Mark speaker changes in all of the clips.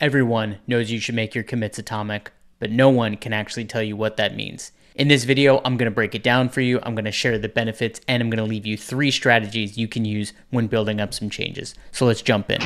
Speaker 1: Everyone knows you should make your commits atomic, but no one can actually tell you what that means. In this video, I'm going to break it down for you. I'm going to share the benefits and I'm going to leave you three strategies you can use when building up some changes. So let's jump in.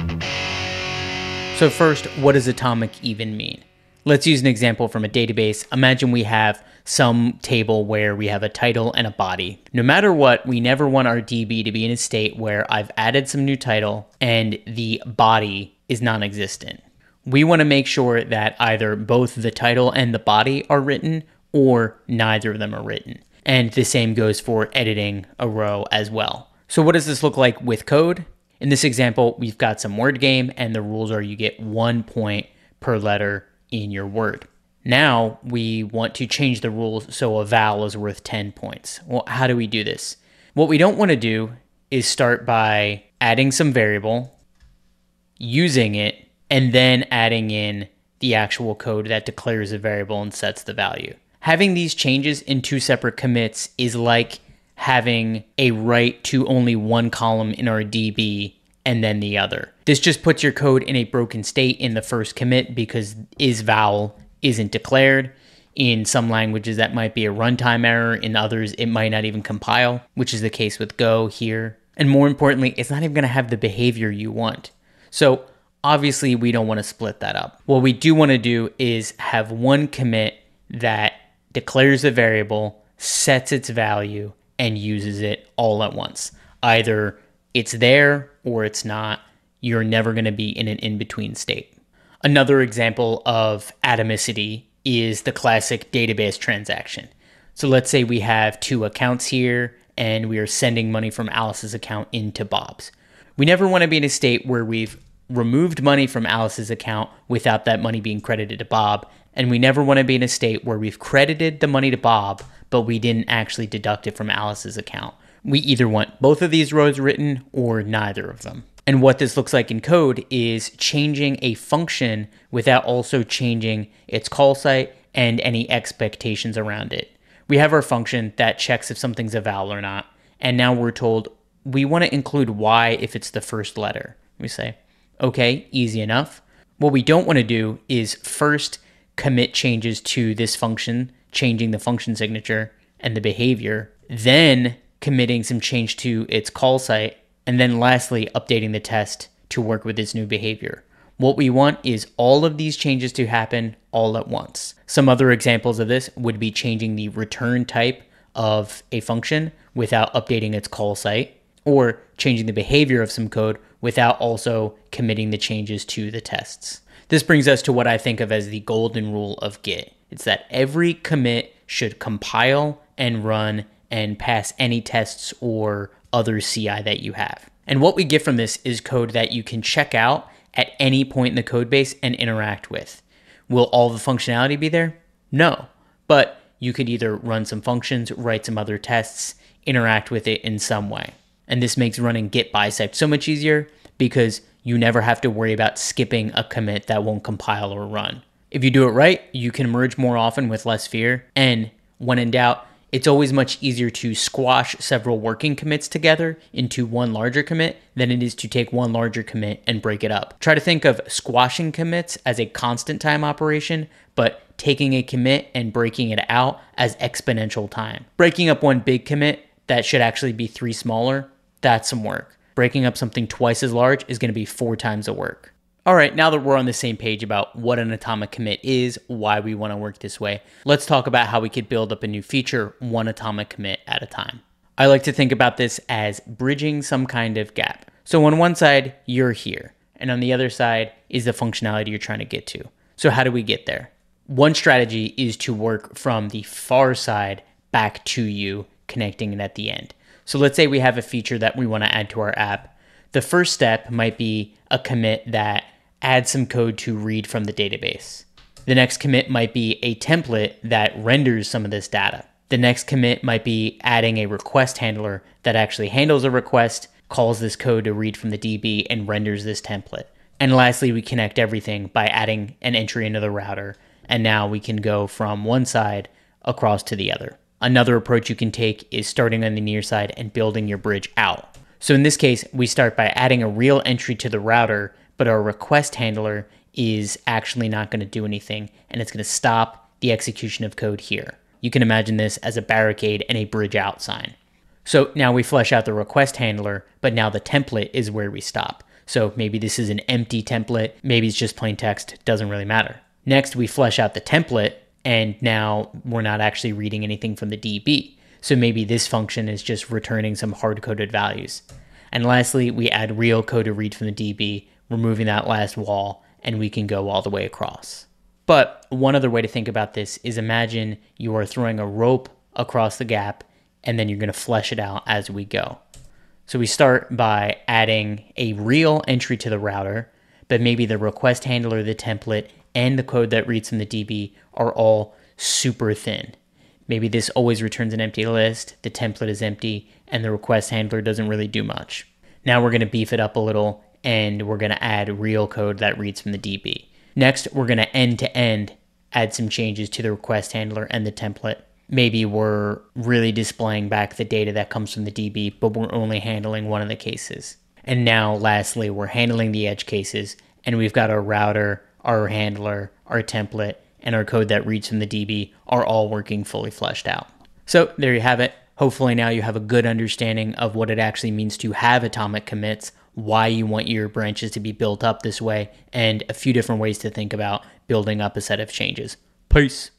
Speaker 1: So first, what does atomic even mean? Let's use an example from a database. Imagine we have some table where we have a title and a body. No matter what, we never want our DB to be in a state where I've added some new title and the body is non existent. We want to make sure that either both the title and the body are written or neither of them are written. And the same goes for editing a row as well. So, what does this look like with code? In this example, we've got some word game, and the rules are you get one point per letter in your word. Now we want to change the rules so a vowel is worth 10 points. Well, how do we do this? What we don't want to do is start by adding some variable, using it, and then adding in the actual code that declares a variable and sets the value. Having these changes in two separate commits is like having a write to only one column in our DB and then the other. This just puts your code in a broken state in the first commit because is vowel isn't declared. In some languages, that might be a runtime error. In others, it might not even compile, which is the case with Go here. And more importantly, it's not even going to have the behavior you want. So obviously, we don't want to split that up. What we do want to do is have one commit that declares a variable, sets its value, and uses it all at once. Either it's there or it's not. You're never going to be in an in between state. Another example of atomicity is the classic database transaction. So let's say we have two accounts here and we are sending money from Alice's account into Bob's. We never want to be in a state where we've removed money from Alice's account without that money being credited to Bob. And we never want to be in a state where we've credited the money to Bob, but we didn't actually deduct it from Alice's account. We either want both of these rows written or neither of them. And what this looks like in code is changing a function without also changing its call site and any expectations around it. We have our function that checks if something's a vowel or not. And now we're told we want to include y if it's the first letter. We say, okay, easy enough. What we don't want to do is first commit changes to this function, changing the function signature and the behavior, then committing some change to its call site, and then lastly, updating the test to work with its new behavior. What we want is all of these changes to happen all at once. Some other examples of this would be changing the return type of a function without updating its call site, or changing the behavior of some code without also committing the changes to the tests. This brings us to what I think of as the golden rule of Git. It's that every commit should compile and run and pass any tests or other CI that you have. And what we get from this is code that you can check out at any point in the code base and interact with. Will all the functionality be there? No. But you could either run some functions, write some other tests, interact with it in some way. And this makes running git bisect so much easier because you never have to worry about skipping a commit that won't compile or run. If you do it right, you can merge more often with less fear. And when in doubt, it's always much easier to squash several working commits together into one larger commit than it is to take one larger commit and break it up. Try to think of squashing commits as a constant time operation, but taking a commit and breaking it out as exponential time. Breaking up one big commit that should actually be three smaller, that's some work. Breaking up something twice as large is going to be four times the work. All right, now that we're on the same page about what an atomic commit is, why we want to work this way, let's talk about how we could build up a new feature one atomic commit at a time. I like to think about this as bridging some kind of gap. So on one side, you're here, and on the other side is the functionality you're trying to get to. So how do we get there? One strategy is to work from the far side back to you, connecting it at the end. So let's say we have a feature that we want to add to our app. The first step might be a commit that adds some code to read from the database. The next commit might be a template that renders some of this data. The next commit might be adding a request handler that actually handles a request, calls this code to read from the DB, and renders this template. And lastly, we connect everything by adding an entry into the router. And now we can go from one side across to the other. Another approach you can take is starting on the near side and building your bridge out. So in this case, we start by adding a real entry to the router but our request handler is actually not going to do anything and it's going to stop the execution of code here. You can imagine this as a barricade and a bridge out sign. So now we flesh out the request handler, but now the template is where we stop. So maybe this is an empty template, maybe it's just plain text, doesn't really matter. Next, we flesh out the template, and now we're not actually reading anything from the DB. So maybe this function is just returning some hard-coded values. And lastly, we add real code to read from the DB, removing that last wall, and we can go all the way across. But one other way to think about this is imagine you are throwing a rope across the gap, and then you're going to flesh it out as we go. So we start by adding a real entry to the router, but maybe the request handler, the template, and the code that reads from the DB are all super thin. Maybe this always returns an empty list, the template is empty, and the request handler doesn't really do much. Now we're going to beef it up a little and we're going to add real code that reads from the DB. Next, we're going to end to end add some changes to the request handler and the template. Maybe we're really displaying back the data that comes from the DB, but we're only handling one of the cases. And now, lastly, we're handling the edge cases, and we've got our router, our handler, our template, and our code that reads from the DB are all working fully fleshed out. So there you have it. Hopefully now you have a good understanding of what it actually means to have atomic commits, why you want your branches to be built up this way, and a few different ways to think about building up a set of changes. Peace.